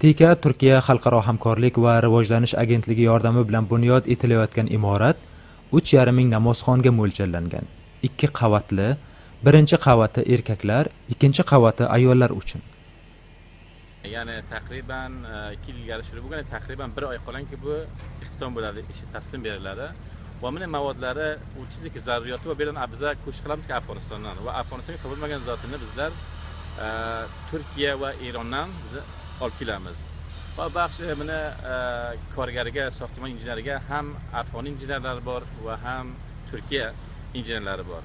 tika turkiya xalqaro hamkorlik va rivojlanish agentligi yordami bilan bunyod etilayotgan imorat uch yarim ming namozxonga mo'ljallangan. Ikki qavatli birinchi qavati erkaklar ikkinchi qavati ayollar uchun. Ya'ni taqriban e, ikki yil ilgari shuru bo'lgan taqriban bir oy qolganki bu ixtitom bo'ladi ishi taslim beriladi. Va buni mavodlari u zaruriyati va bu yerdan ko'chish qilamizki afg'onistondan va afg'onistonga topilmagan zotini bizlar e, turkiya va erondan biz olib kelamiz. Va baxshi buni e, korgariga soxtimon injeneriga ham afg'on injenerlari bor va ham turkiya injenerlari bor.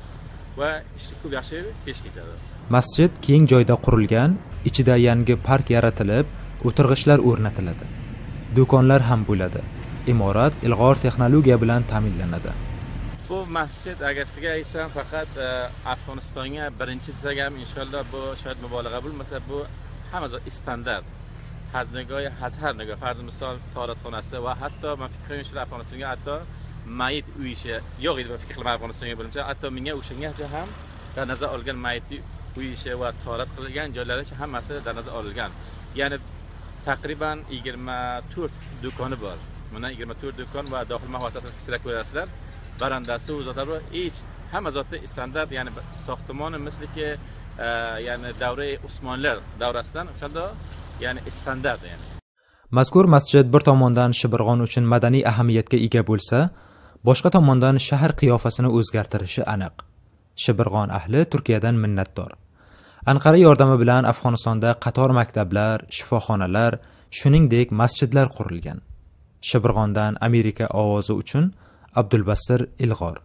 Va ish ko'p yaxshi pesh ketadi. Masjid keng joyda qurilgan ichida yangi park yaratilib o'tirg'ichlar o'rnatiladi. Do'konlar ham bo'ladi. Imorat ilg'or texnologiya bilan ta'minlanadi. Bu masjid agar sizga aytsam faqat e, afg'onistonga birinchi desak ham inshaalloh bu shoyad mubolag'a bo'lmasa bu hamma standart haznagoyi hazhar nigoh farzi misol toratxonasi va hatto man fikr qilgan afg'onistonga hatto mayit uyishi yo'q edi fikr qilaman afg'onistonga bo'limcha hatto menga o'shanga ham dar nazar olgan mayit uyishi va torat qilgan joylari hammasi dar nazar olingan ya'ni taqriban yigirma to'rt do'koni bor mana yigirma to'rt do'kon va dohil mahvatasini qisrak ko'rasizlar barandasi u zotlar hech hamma zotda standart ya'ni soxtimoni misliki ya'ni davrai usmonlar davrasidan o'shanda ya'ni standart ya'ni. Mazkur masjid bir tomondan shibirg'on uchun madaniy ahamiyatga ega bo'lsa boshqa tomondan shahar qiyofasini o'zgartirishi aniq. Shibirg'on ahli turkiyadan minnatdor. Anqara yordami bilan afg'onistonda qator maktablar shifoxonalar shuningdek masjidlar qurilgan. Shibirg'ondan amerika ovozi uchun abdulbasir ilg'or.